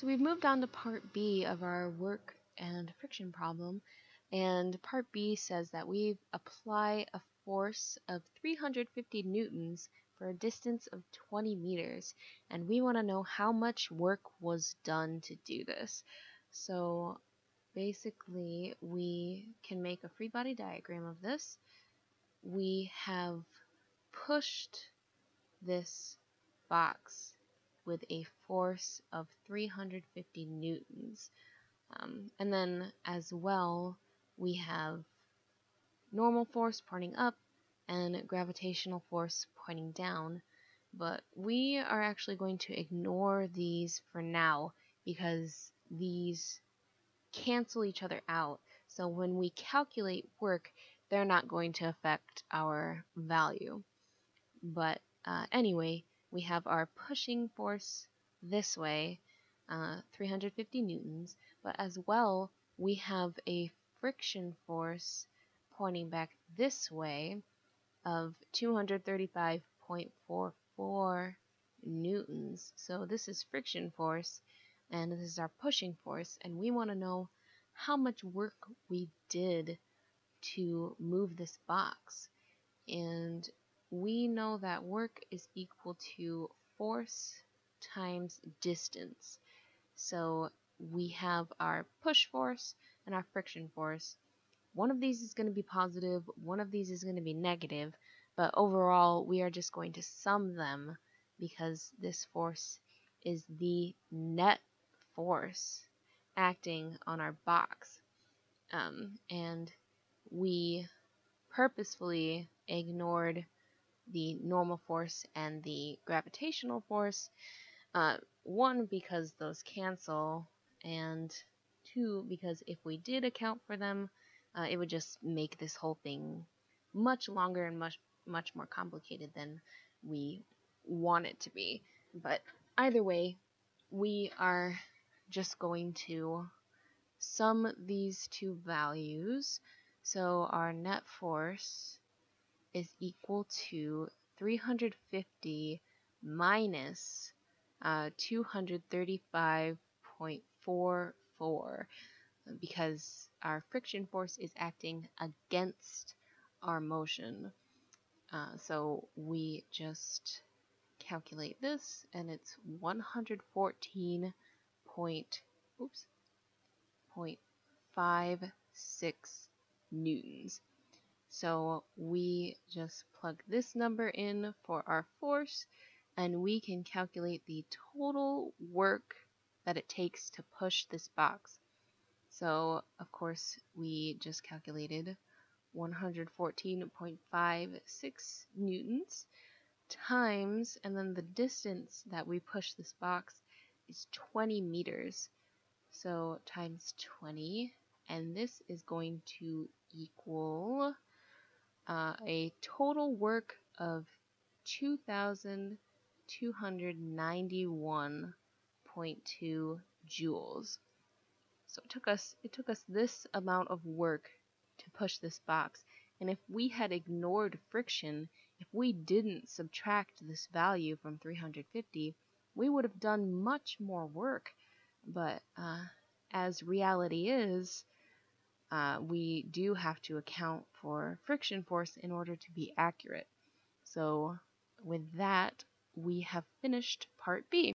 So we've moved on to part B of our work and friction problem. And part B says that we apply a force of 350 newtons for a distance of 20 meters. And we want to know how much work was done to do this. So basically, we can make a free body diagram of this. We have pushed this box with a force of 350 newtons. Um, and then as well, we have normal force pointing up and gravitational force pointing down. But we are actually going to ignore these for now because these cancel each other out. So when we calculate work, they're not going to affect our value. But uh, anyway, we have our pushing force this way, uh, 350 newtons, but as well we have a friction force pointing back this way of 235.44 newtons. So this is friction force and this is our pushing force and we want to know how much work we did to move this box. And we know that work is equal to force times distance. So we have our push force and our friction force. One of these is going to be positive, one of these is going to be negative, but overall we are just going to sum them because this force is the net force acting on our box. Um, and we purposefully ignored the normal force and the gravitational force. Uh, one, because those cancel, and two, because if we did account for them, uh, it would just make this whole thing much longer and much much more complicated than we want it to be. But either way, we are just going to sum these two values. So our net force is equal to 350 minus uh, 235.44 because our friction force is acting against our motion. Uh, so we just calculate this and it's 114 point oops point five six newtons. So we just plug this number in for our force and we can calculate the total work that it takes to push this box. So of course we just calculated 114.56 newtons times and then the distance that we push this box is 20 meters. So times 20 and this is going to equal uh, a total work of 2,291.2 joules. So it took us it took us this amount of work to push this box. And if we had ignored friction, if we didn't subtract this value from 350, we would have done much more work. But uh, as reality is, uh, we do have to account for friction force in order to be accurate. So with that, we have finished part B.